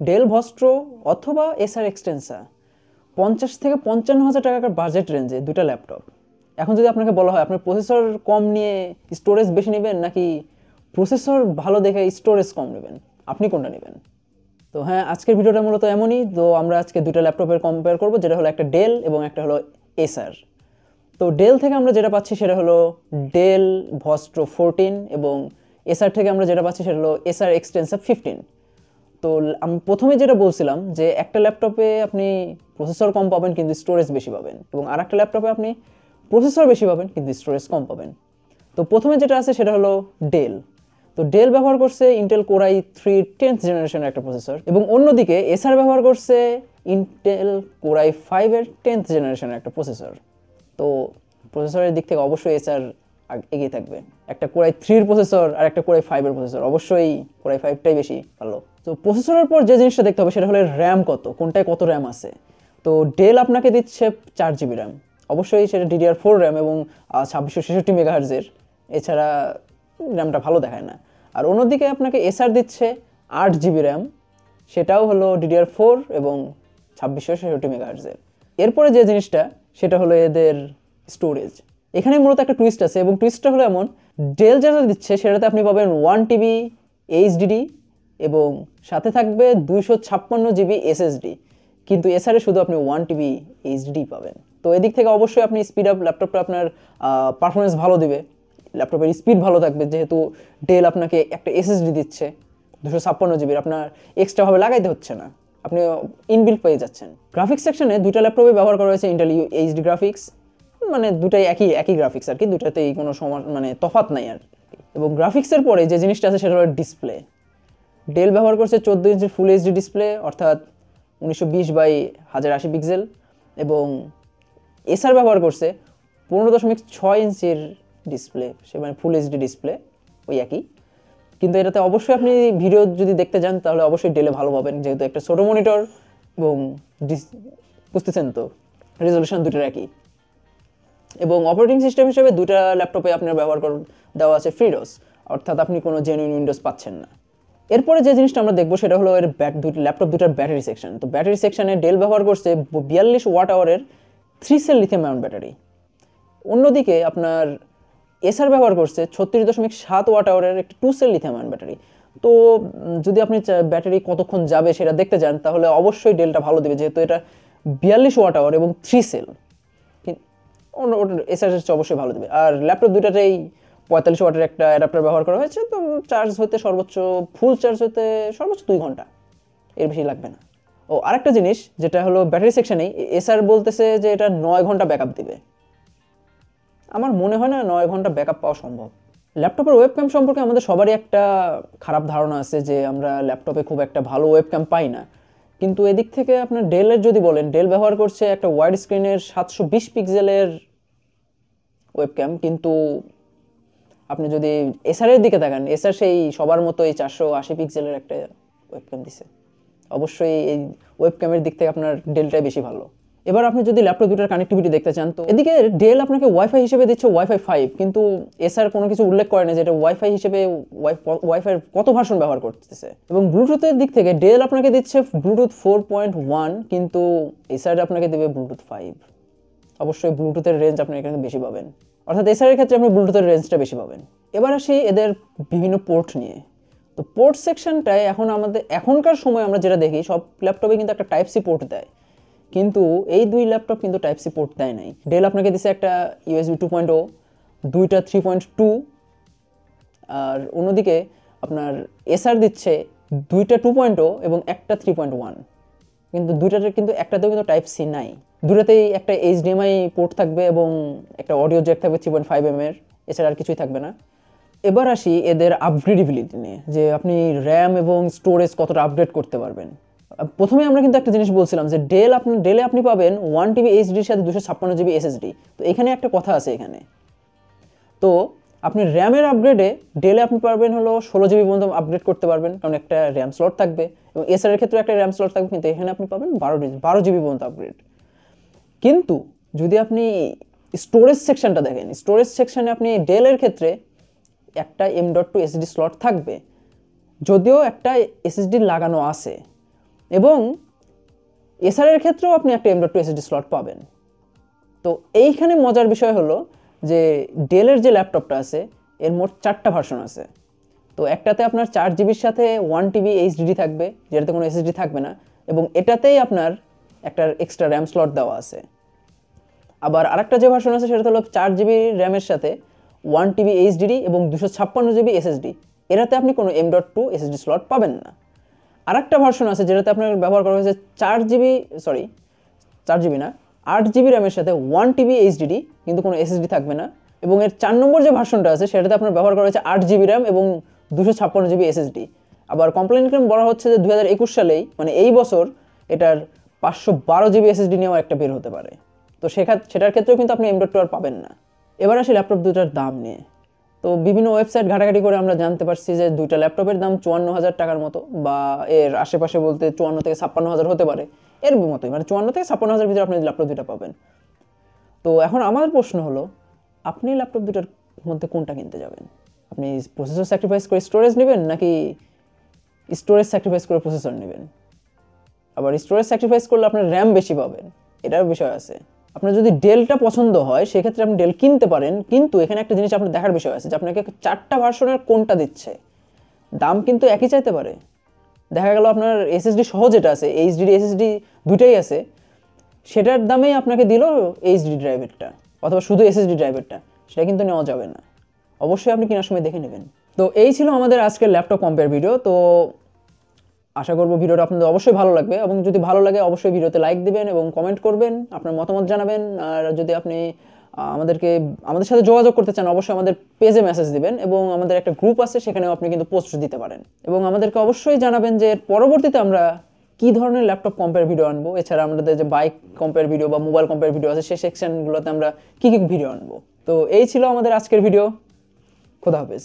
Del Vostro অথবা Acer Extensa পঞ্চাশ থেকে পঞ্চান্ন হাজার টাকার বাজেট রেঞ্জে দুটা ল্যাপটপ এখন যদি আপনাকে বলা হয়, আপনার প্রসেসর কম নিয়ে স্টোরেজ বেশি নেবেন নাকি প্রসেসর ভালো দেখে স্টোরেজ কম নেবেন? আপনি কোনটা নেবেন? তো হ্যাঁ আজকের ভিডিওটা মূলত এমনই। তো আমরা আজকে দুটো ল্যাপটপের কম্পেয়ার করব, যেটা হলো একটা ডেল এবং একটা হলো এসার তো ডেল থেকে আমরা যেটা পাচ্ছি সেটা হলো ডেল ভস্ট্রো ফোরটিন এবং এসআর থেকে আমরা যেটা পাচ্ছি সেটা হলো এসআর এক্সটেন্সার ফিফটিন তো আমি প্রথমে যেটা বলছিলাম যে একটা ল্যাপটপে আপনি প্রসেসর কম পাবেন, কিন্তু স্টোরেজ বেশি পাবেন। এবং আর একটা ল্যাপটপে আপনি প্রসেসর বেশি পাবেন, কিন্তু স্টোরেজ কম পাবেন। তো প্রথমে যেটা আছে সেটা হলো ডেল তো ডেল ব্যবহার করছে ইন্টেল কোরাই থ্রি টেন্থ জেনারেশনের একটা প্রসেসর এবং অন্যদিকে এসআর ব্যবহার করছে ইন্টেল কোরাই ফাইভের টেন্থ জেনারেশনের একটা প্রসেসর তো প্রসেসরের দিক থেকে অবশ্যই এসআর এগিয়ে থাকবে। একটা কোরাই থ্রির প্রসেসর আর একটা কোরাই ফাইভের প্রসেসর অবশ্যই কোরাই ফাইভটাই বেশি ভালো। তো প্রসেসরের পর যে জিনিসটা দেখতে হবে সেটা হলো র্যাম কত, কোনটায় কত র্যাম আছে। তো ডেল আপনাকে দিচ্ছে চার জিবি র্যাম অবশ্যই সেটা ডিডিআর ফোর র্যাম এবং ছাব্বিশশো ছেষট্টি মেগাহার্জের এছাড়া র্যামটা ভালো দেখায় না। আর অন্যদিকে আপনাকে এসআর দিচ্ছে আট জিবি র্যাম সেটাও হলো ডিডিআর ফোর এবং ছাব্বিশশো ছেষট্টি মেগাহার্জের এরপরে যে জিনিসটা, সেটা হলো এদের স্টোরেজ এখানে মূলত একটা টুইস্ট আছে এবং টুইস্টটা হলো এমন ডেল যেটা দিচ্ছে সেটাতে আপনি পাবেন ওয়ান টিবি এইচডিডি এবং সাথে থাকবে দুইশো ছাপ্পান্ন জিবি এসএসডি কিন্তু এসআরে শুধু আপনি ওয়ান টিবি এইচডি পাবেন। তো এদিক থেকে অবশ্যই আপনি স্পিড আপ ল্যাপটপটা আপনার পারফরমেন্স ভালো দিবে। ল্যাপটপের স্পিড ভালো থাকবে যেহেতু ডেল আপনাকে একটা এসএসডি দিচ্ছে দুশো ছাপ্পান্ন জিবির আপনার এক্সট্রাভাবে লাগাইতে হচ্ছে না। আপনি ইনবিল্ড পেয়ে যাচ্ছেন। গ্রাফিক্স সেকশনে দুইটা ল্যাপটপে ব্যবহার করা হয়েছে ইন্টেল এইচডি গ্রাফিক্স মানে দুটাই একই একই গ্রাফিক্স আর কি, দুটাতেই কোনো সমান মানে তফাত নাই আর এবং গ্রাফিক্সের পরে যে জিনিসটা আছে সেটা হলো ডিসপ্লে ডেল ব্যবহার করছে চোদ্দ ইঞ্চির ফুল এইচডি ডিসপ্লে অর্থাৎ উনিশশো বিশ বাই হাজার আশি পিক্সেল এবং এসআর ব্যবহার করছে পনেরো দশমিক ছয় ইঞ্চির ডিসপ্লে সে মানে ফুল এইচডি ডিসপ্লে ওই একই। কিন্তু এটাতে অবশ্যই আপনি ভিডিও যদি দেখতে যান, তাহলে অবশ্যই ডেলে ভালো পাবেন, যেহেতু একটা ছোটো মনিটর এবং ডিস বুঝতেছেন তো? রেজলিউশন দুটোর একই। এবং অপারেটিং সিস্টেম হিসেবে দুটা ল্যাপটপে আপনার ব্যবহার কর দেওয়া আছে ফ্রিডোস অর্থাৎ আপনি কোনো জেনুইন উইন্ডোজ পাচ্ছেন না। এরপরে যে জিনিসটা আমরা দেখব সেটা হলো এর ব্যাট দুটি ল্যাপটপ দুটার ব্যাটারি সেকশন তো ব্যাটারি সেকশনে ডেল ব্যবহার করছে বিয়াল্লিশ watt আওয়ারের three cell lithium ion battery অন্যদিকে আপনার এসআর ব্যবহার করছে ছত্রিশ দশমিক সাত ওয়াট আওয়ারের একটি two cell lithium ion battery তো যদি আপনি ব্যাটারি কতক্ষণ যাবে সেটা দেখতে চান তাহলে অবশ্যই ডেলটা ভালো দেবে, যেহেতু এটা বিয়াল্লিশ ওয়াট আওয়ার এবং থ্রি সেল অন্য এসআর অবশ্যই ভালো দেবে। আর ল্যাপটপ দুটাতেই পঁয়তাল্লিশ ওয়াটের একটা অ্যাডাপ্টার ব্যবহার করা হয়েছে, তো চার্জ হতে সর্বোচ্চ ফুল চার্জ হতে সর্বোচ্চ দুই ঘণ্টা। এর বেশি লাগবে না। ও, আরেকটা জিনিস, যেটা হলো ব্যাটারি সেকশনেই এসআর বলতেছে যে এটা নয় ঘণ্টা ব্যাকআপ দিবে। আমার মনে হয় না নয় ঘণ্টা ব্যাকআপ পাওয়া সম্ভব। ল্যাপটপের ওয়েবক্যাম সম্পর্কে আমাদের সবারই একটা খারাপ ধারণা আছে যে আমরা ল্যাপটপে খুব একটা ভালো ওয়েবক্যাম পাই না। কিন্তু এদিক থেকে আপনার ডেলের যদি বলেন ডেল ব্যবহার করছে একটা ওয়াইড স্ক্রিনের সাতশো বিশ পিক্সেলের ওয়েবক্যাম কিন্তু আপনি যদি এসআরের দিকে তাকান এসআর সেই সবার মতো এই চারশো আশি পিক্সেলের একটা ওয়েবক্যাম দিছে। অবশ্যই এই ওয়েবক্যামের দিক থেকে আপনার ডেলটাই বেশি ভালো। এবার আপনি যদি ল্যাপটপ দুটার কানেক্টিভিটি দেখতে চান, তো এদিকে ডেল আপনাকে ওয়াইফাই হিসেবে দিচ্ছে ওয়াইফাই ফাইভ কিন্তু এসআর কোনো কিছু উল্লেখ করে না যে এটা ওয়াইফাই হিসেবে ওয়াইফাই কত ভার্সন ব্যবহার করতেছে। এবং ব্লুটুথের দিক থেকে ডেল আপনাকে দিচ্ছে ব্লুটুথ ফোর পয়েন্ট ওয়ান কিন্তু এসআর আপনাকে দেবে ব্লুটুথ ফাইভ অবশ্যই ব্লুটুথের রেঞ্জ আপনি এখানে বেশি পাবেন। অর্থাৎ এসআরের ক্ষেত্রে আপনি ব্লুটুথের রেঞ্জটা বেশি পাবেন। এবার আসি এদের বিভিন্ন পোর্ট নিয়ে। তো পোর্ট সেকশনটায় এখন আমাদের, এখনকার সময় আমরা যেটা দেখি, সব ল্যাপটপে কিন্তু একটা টাইপ সি পোর্ট দেয়। কিন্তু এই দুই ল্যাপটপ কিন্তু টাইপ সি পোর্ট দেয় নাই। ডেল আপনাকে দিছে একটা ইউএসবি টু পয়েন্ট ও দুইটা থ্রি পয়েন্ট টু আর অন্যদিকে আপনার এসআর দিচ্ছে দুইটা টু পয়েন্ট ও এবং একটা থ্রি পয়েন্ট ওয়ান কিন্তু দুইটাতে কিন্তু, একটাতেও কিন্তু টাইপ সি নাই। দুটাতেই একটা এইচডিএমআই পোর্ট থাকবে এবং একটা অডিও জ্যাক থাকবে থ্রি পয়েন্ট ফাইভ এম এর এছাড়া আর কিছুই থাকবে না। এবার আসি এদের আপগ্রেডেবিলিটি নিয়ে, যে আপনি র্যাম এবং স্টোরেজ কতটা আপডেট করতে পারবেন। প্রথমে আমরা কিন্তু একটা জিনিস বলছিলাম যে ডেল আপনি ডেলে আপনি পাবেন ওয়ান টিবি এইচডির সাথে দুশো ছাপ্পান্ন জিবি এসএসডি তো এখানে একটা কথা আছে এখানে। তো আপনি র্যামের আপগ্রেডে ডেলে আপনি পারবেন হলো ষোলো জিবি পর্যন্ত আপগ্রেড করতে পারবেন, কারণ একটা র্যাম স্লট থাকবে। এবং এসআর এর ক্ষেত্রে একটা র্যাম স্লট থাকবে, কিন্তু এখানে আপনি পাবেন বারো বারো জিবি পর্যন্ত আপগ্রেড কিন্তু যদি আপনি স্টোরেজ সেকশনটা দেখেন স্টোরেজ সেকশনে আপনি ডেলের ক্ষেত্রে একটা M dot two SSD slot থাকবে, যদিও একটা এসএসডি লাগানো আছে। এবং এসআরের ক্ষেত্রেও আপনি একটা M dot two SSD slot পাবেন। তো এইখানে মজার বিষয় হলো যে ডেলের যে ল্যাপটপটা আছে, এর মোট চারটা ভার্সন আছে। তো একটাতে আপনার চার জিবির সাথে ওয়ান টিবি এইচডিডি থাকবে, যেটাতে কোনো এসএসডি থাকবে না। এবং এটাতেই আপনার একটা এক্সট্রা র্যাম স্লট দেওয়া আছে। আবার আরেকটা যে ভার্সন আছে, সেটা হলো চার জিবি র্যামের সাথে ওয়ান টিবি এইচডিডি এবং দুশো ছাপ্পান্ন জিবি এসএসডি এটাতে আপনি কোনো M dot two SSD slot পাবেন না। আরেকটা ভার্সন আছে, যেটাতে আপনার ব্যবহার করা হয়েছে চার জিবি সরি চার জিবি না, আট জিবি র্যামের সাথে ওয়ান টিবি এইচডিডি কিন্তু কোনো এসএসডি থাকবে না। এবং এর চার নম্বর যে ভার্সনটা আছে, সেটাতে আপনার ব্যবহার করা হয়েছে আট জিবি র্যাম এবং দুশো ছাপ্পান্ন জিবি এসএসডি আবার কমপ্লেন ক্লেম বলা হচ্ছে যে দু হাজার একুশ সালেই মানে এই বছর এটার পাঁচশো বারো জিবি এসএসডি নিয়েও একটা বের হতে পারে। তো সেখান, সেটার ক্ষেত্রেও কিন্তু আপনি এম টু আর পাবেন না। এবার আসি ল্যাপটপ দুটার দাম নিয়ে। তো বিভিন্ন ওয়েবসাইট ঘাটাঘাটি করে আমরা জানতে পারছি যে দুইটা ল্যাপটপের দাম চুয়ান্ন হাজার টাকার মতো বা এর আশেপাশে বলতে চুয়ান্ন থেকে ছাপ্পান্ন হাজার হতে পারে। এর মতোই মানে চুয়ান্ন থেকে ছাপ্পান্ন হাজার ভিতরে আপনি ল্যাপটপ দুটা পাবেন। তো এখন আমার প্রশ্ন হলো, আপনি ল্যাপটপ দুটার মধ্যে কোনটা কিনতে যাবেন? আপনি প্রসেসর স্যাক্রিফাইস করে স্টোরেজ নেবেন নাকি স্টোরেজ স্যাক্রিফাইস করে প্রসেসর নেবেন? আবার স্টোরেজ স্যাক্রিফাইস করলে আপনার র্যাম বেশি পাবেন এটার বিষয় আছে। আপনার যদি ডেলটা পছন্দ হয়, সেক্ষেত্রে আপনি ডেল কিনতে পারেন, কিন্তু এখানে একটা জিনিস আপনার দেখার বিষয় আছে যে আপনাকে চারটা ভার্সনের কোনটা দিচ্ছে। দাম কিন্তু একই চাইতে পারে। দেখা গেল আপনার এসএসডি সহ যেটা আছে এইচডি এসএসডি দুটাই আছে, সেটার দামেই আপনাকে দিল এইচডি ড্রাইভেরটা অথবা শুধু এসএসডি ড্রাইভেরটা সেটা কিন্তু নেওয়া যাবে না। অবশ্যই আপনি কেনার সময় দেখে নেবেন। তো এই ছিল আমাদের আজকের ল্যাপটপ কম্পেয়ার ভিডিও তো আশা করব ভিডিওটা আপনাদের অবশ্যই ভালো লাগবে এবং যদি ভালো লাগে, অবশ্যই ভিডিওতে লাইক দিবেন এবং কমেন্ট করবেন, আপনার মতামত জানাবেন, আর যদি আপনি আমাদেরকে, আমাদের সাথে যোগাযোগ করতে চান, অবশ্যই আমাদের পেজে মেসেজ দিবেন এবং আমাদের একটা গ্রুপ আছে, সেখানেও আপনি কিন্তু পোস্ট দিতে পারেন। এবং আমাদেরকে অবশ্যই জানাবেন যে পরবর্তীতে আমরা কী ধরনের ল্যাপটপ কম্পেয়ার ভিডিও আনব, এছাড়া আমাদের যে বাইক কম্পেয়ার ভিডিও বা মোবাইল কম্পেয়ার ভিডিও আছে সেই সেকশনগুলোতে আমরা কী কী ভিডিও আনব। তো এই ছিল আমাদের আজকের ভিডিও খোদা হাফেজ।